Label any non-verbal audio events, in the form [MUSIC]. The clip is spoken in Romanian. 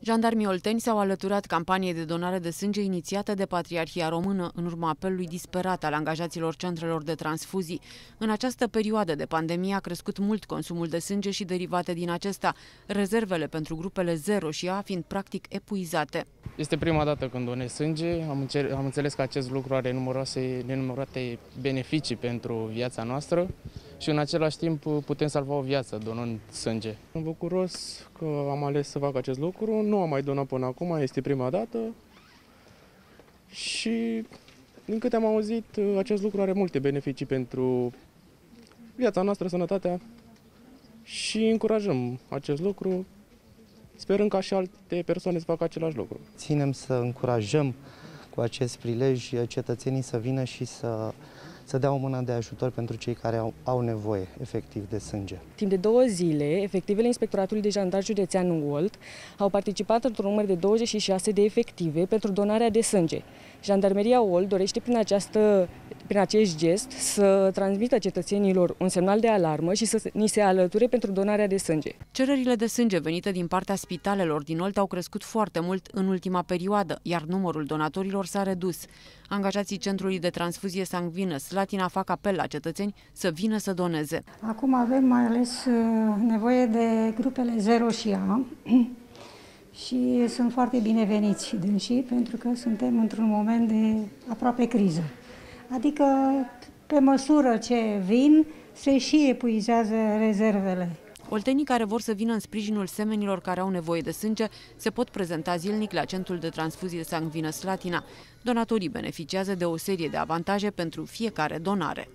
Jandarmii olteni s-au alăturat campaniei de donare de sânge inițiată de Patriarhia Română în urma apelului disperat al angajaților centrelor de transfuzii. În această perioadă de pandemie a crescut mult consumul de sânge și derivate din acesta, rezervele pentru grupele 0 și A fiind practic epuizate. Este prima dată când donez sânge, am, încer- am înțeles că acest lucru are numeroase, nenumărate beneficii pentru viața noastră și în același timp putem salva o viață donând sânge. Sunt bucuros că am ales să fac acest lucru, nu am mai donat până acum, este prima dată și din câte am auzit, acest lucru are multe beneficii pentru viața noastră, sănătatea și încurajăm acest lucru sperând ca și alte persoane să facă același lucru. Ținem să încurajăm cu acest prilej cetățenii să vină și să, să dea o mână de ajutor pentru cei care au, au nevoie efectiv de sânge. Timp de două zile, efectivele Inspectoratului de Jandar Județean Olt au participat într-un număr de 26 de efective pentru donarea de sânge. Jandarmeria Olt dorește prin, această, prin acest gest să transmită cetățenilor un semnal de alarmă și să ni se alăture pentru donarea de sânge. Cererile de sânge venite din partea spitalelor din Olt au crescut foarte mult în ultima perioadă, iar numărul donatorilor s-a redus. Angajații Centrului de Transfuzie Sangvină Slatina fac apel la cetățeni să vină să doneze. Acum avem mai ales uh, nevoie de grupele 0 și A [CLEARS THROAT] și sunt foarte bineveniți dânsii pentru că suntem într-un moment de aproape criză. Adică pe măsură ce vin, se și epuizează rezervele. Oltenii care vor să vină în sprijinul semenilor care au nevoie de sânge se pot prezenta zilnic la Centrul de Transfuzie Sangvină Slatina. Donatorii beneficiază de o serie de avantaje pentru fiecare donare.